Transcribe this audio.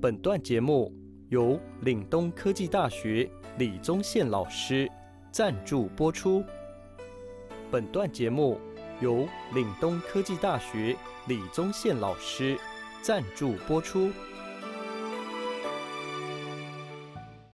本段节目由岭东科技大学李宗宪老师赞助播出。本段节目由岭东科技大学李宗宪老师赞助播出。